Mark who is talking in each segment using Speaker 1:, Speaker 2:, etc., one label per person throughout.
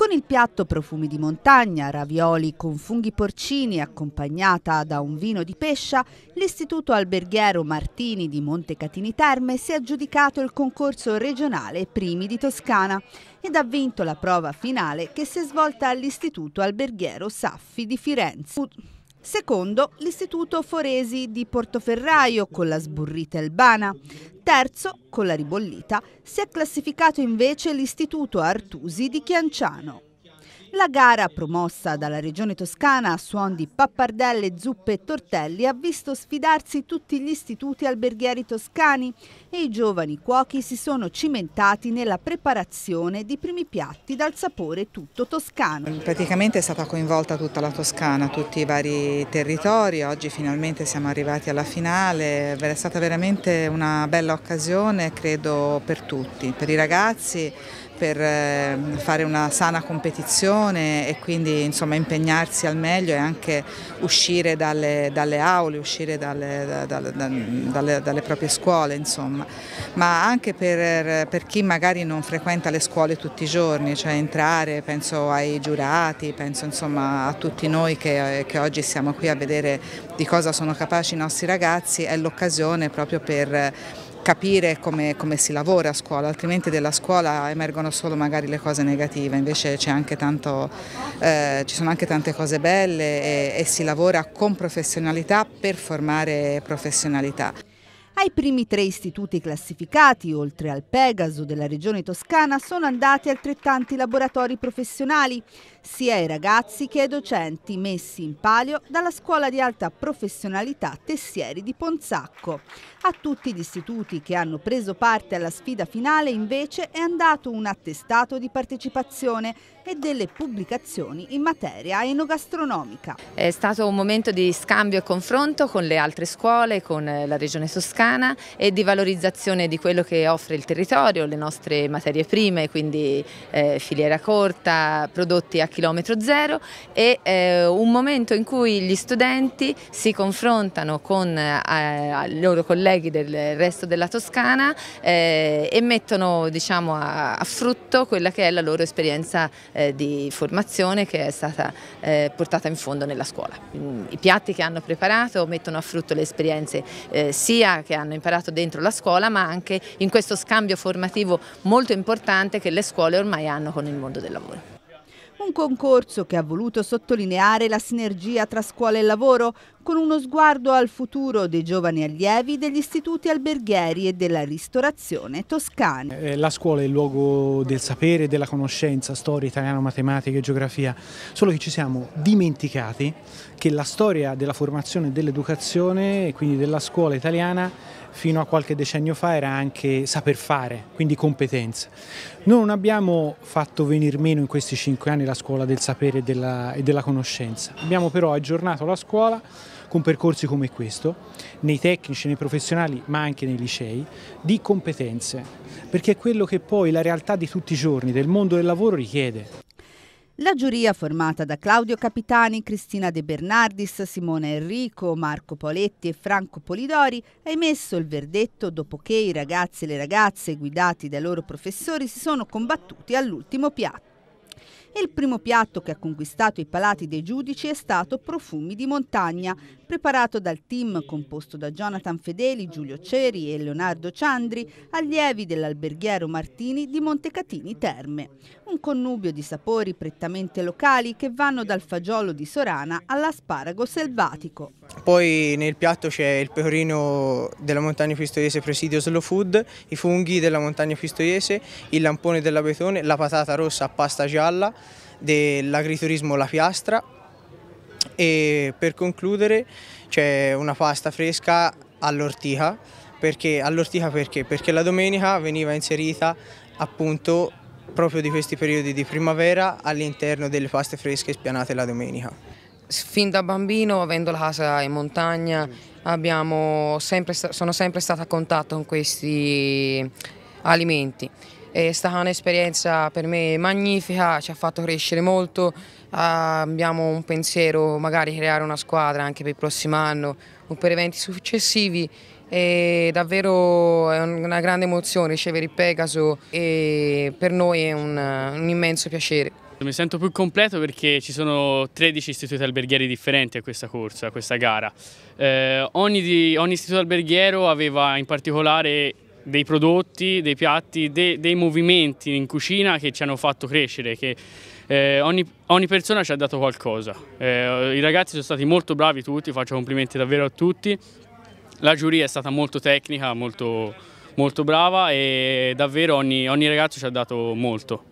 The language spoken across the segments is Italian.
Speaker 1: Con il piatto profumi di montagna, ravioli con funghi porcini accompagnata da un vino di pescia, l'Istituto Alberghiero Martini di Montecatini Terme si è aggiudicato il concorso regionale Primi di Toscana ed ha vinto la prova finale che si è svolta all'Istituto Alberghiero Saffi di Firenze. Secondo, l'Istituto Foresi di Portoferraio con la sburrita elbana. Terzo, con la ribollita, si è classificato invece l'Istituto Artusi di Chianciano. La gara, promossa dalla Regione Toscana a suon di pappardelle, zuppe e tortelli, ha visto sfidarsi tutti gli istituti alberghieri toscani e i giovani cuochi si sono cimentati nella preparazione di primi piatti dal sapore tutto toscano.
Speaker 2: Praticamente è stata coinvolta tutta la Toscana, tutti i vari territori, oggi finalmente siamo arrivati alla finale, è stata veramente una bella occasione credo per tutti, per i ragazzi, per eh, fare una sana competizione e quindi insomma, impegnarsi al meglio e anche uscire dalle, dalle aule, uscire dalle, dalle, dalle proprie scuole, insomma. ma anche per, per, chi magari non frequenta le scuole tutti i giorni, cioè entrare, penso ai giurati, penso insomma, a tutti noi che, che oggi siamo qui a vedere di cosa sono capaci i nostri ragazzi, è l'occasione proprio per capire come, come, si lavora a scuola, altrimenti della scuola emergono solo magari le cose negative, invece tanto, eh, ci sono anche tante cose belle e, e si lavora con professionalità per formare professionalità.
Speaker 1: Ai primi tre istituti classificati, oltre al Pegaso della regione toscana, sono andati altrettanti laboratori professionali, sia ai ragazzi che ai docenti messi in palio dalla scuola di alta professionalità Tessieri di Ponzacco. A tutti gli istituti che hanno preso parte alla sfida finale invece è andato un attestato di partecipazione e delle pubblicazioni in materia enogastronomica.
Speaker 3: È stato un momento di scambio e confronto con le altre scuole, con la regione toscana e di valorizzazione di quello che offre il territorio, le nostre materie prime, quindi eh, filiera corta, prodotti a chilometro zero e eh, un momento in cui gli studenti si confrontano con eh, i loro colleghi del resto della Toscana eh, e mettono diciamo, a, a, frutto quella che è la loro esperienza eh, di formazione che è stata eh, portata in fondo nella scuola. I piatti che hanno preparato mettono a frutto le esperienze eh, sia che hanno imparato dentro la scuola ma anche in questo scambio formativo molto importante che le scuole ormai hanno con il mondo del lavoro.
Speaker 1: Un concorso che ha voluto sottolineare la sinergia tra scuola e lavoro con uno sguardo al futuro dei giovani allievi degli istituti alberghieri e della ristorazione toscani.
Speaker 4: Eh, la scuola è il luogo del sapere, della conoscenza, storia, italiano, matematica e geografia, solo che ci siamo dimenticati che la storia della formazione e dell'educazione, e quindi della scuola italiana, fino a qualche decennio fa era anche saper fare, quindi competenze. Noi non abbiamo fatto venire meno in questi cinque anni la scuola del sapere e della, e della conoscenza, abbiamo però aggiornato la scuola con percorsi come questo, nei tecnici, nei professionali, ma anche nei licei, di competenze, perché è quello che poi la realtà di tutti i giorni del mondo del lavoro richiede.
Speaker 1: La giuria, formata da Claudio Capitani, Cristina De Bernardis, Simone Enrico, Marco Poletti e Franco Polidori, ha emesso il verdetto dopo che i ragazzi e le ragazze, guidati dai loro professori, si sono combattuti all'ultimo piatto. Il primo piatto che ha conquistato i palati dei giudici è stato Profumi di montagna, preparato dal team composto da Jonathan Fedeli, Giulio Ceri e Leonardo Ciandri, allievi dell'alberghiero Martini di Montecatini Terme. Un connubio di sapori prettamente locali che vanno dal fagiolo di Sorana all'asparago selvatico.
Speaker 5: Poi nel piatto c'è il pecorino della montagna pistoiese Presidio Slow Food, i funghi della montagna pistoiese, il lampone dell'abetone, la patata rossa a pasta gialla, dell'agriturismo La Piastra e per concludere c'è una pasta fresca all'ortica perché, all'ortica perché? Perché la domenica veniva inserita appunto proprio di questi periodi di primavera all'interno delle paste fresche spianate la domenica.
Speaker 6: Fin da bambino, avendo la casa in montagna, sempre, sono sempre stata a contatto con questi alimenti. È stata un'esperienza per me magnifica, ci ha fatto crescere molto, abbiamo un pensiero magari creare una squadra anche per il prossimo anno, per eventi successivi. È davvero è una grande emozione ricevere il Pegaso e per noi è un, un immenso piacere.
Speaker 7: Mi sento più completo perché ci sono 13 istituti alberghieri differenti a questa corsa, a questa gara. Eh, ogni, ogni, istituto alberghiero aveva in particolare dei prodotti, dei piatti, de, dei movimenti in cucina che ci hanno fatto crescere, che eh, ogni, ogni, persona ci ha dato qualcosa. Eh, I ragazzi sono stati molto bravi tutti, faccio complimenti davvero a tutti. La giuria è stata molto tecnica, molto, molto brava e davvero ogni, ogni ragazzo ci ha dato molto.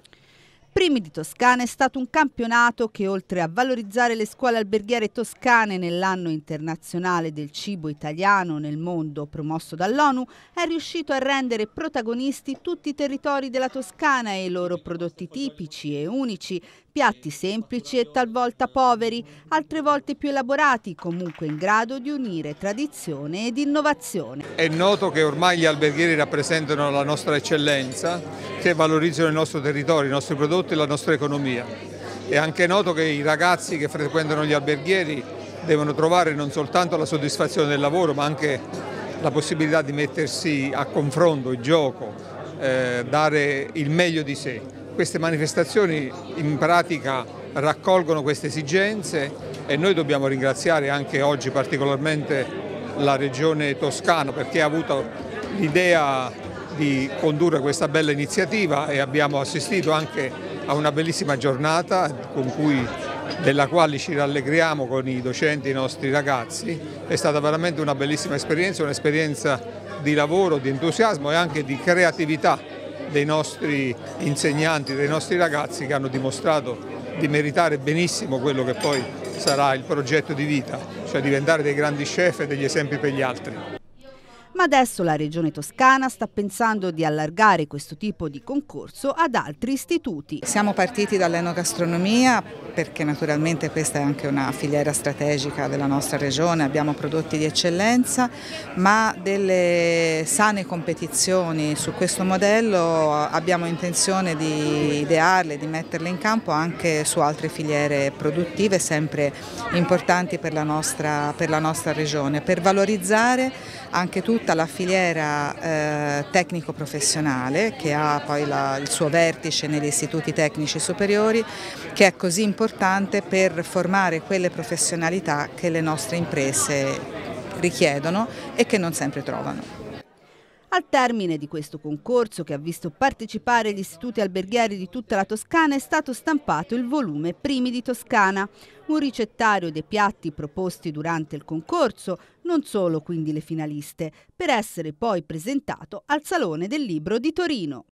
Speaker 1: Primi di Toscana è stato un campionato che oltre a valorizzare le scuole alberghiere toscane nell'anno internazionale del cibo italiano nel mondo promosso dall'ONU, è riuscito a rendere protagonisti tutti i territori della Toscana e i loro prodotti tipici e unici, piatti semplici e talvolta poveri, altre volte più elaborati, comunque in grado di unire tradizione ed innovazione.
Speaker 8: È noto che ormai gli alberghieri rappresentano la nostra eccellenza, che valorizzano il nostro territorio, i nostri prodotti e la nostra economia. È anche noto che i ragazzi che frequentano gli alberghieri devono trovare non soltanto la soddisfazione del lavoro, ma anche la possibilità di mettersi a confronto, in gioco, eh, dare il meglio di sé. Queste manifestazioni in pratica raccolgono queste esigenze e noi dobbiamo ringraziare anche oggi particolarmente la Regione Toscana perché ha avuto l'idea di condurre questa bella iniziativa e abbiamo assistito anche a una bellissima giornata cui, della quale ci rallegriamo con i docenti e i nostri ragazzi. È stata veramente una bellissima esperienza, un'esperienza di lavoro, di entusiasmo e anche di creatività dei nostri insegnanti, dei nostri ragazzi che hanno dimostrato di meritare benissimo quello che poi sarà il progetto di vita, cioè diventare dei grandi chef e degli esempi per gli altri
Speaker 1: ma adesso la Regione Toscana sta pensando di allargare questo tipo di concorso ad altri istituti.
Speaker 2: Siamo partiti dall'enogastronomia perché naturalmente questa è anche una filiera strategica della nostra regione, abbiamo prodotti di eccellenza, ma delle sane competizioni su questo modello abbiamo intenzione di idearle, di metterle in campo anche su altre filiere produttive sempre importanti per la nostra, per la nostra regione, per valorizzare anche tutta la filiera eh, tecnico-professionale che ha poi la, il suo vertice negli istituti tecnici superiori che è così importante per formare quelle professionalità che le nostre imprese richiedono e che non sempre trovano.
Speaker 1: Al termine di questo concorso, che ha visto partecipare gli istituti alberghieri di tutta la Toscana, è stato stampato il volume Primi di Toscana, un ricettario dei piatti proposti durante il concorso, non solo quindi le finaliste, per essere poi presentato al Salone del Libro di Torino.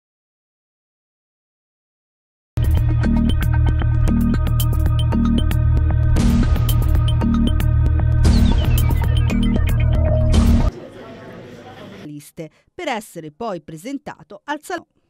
Speaker 1: Per essere poi presentato al Salone.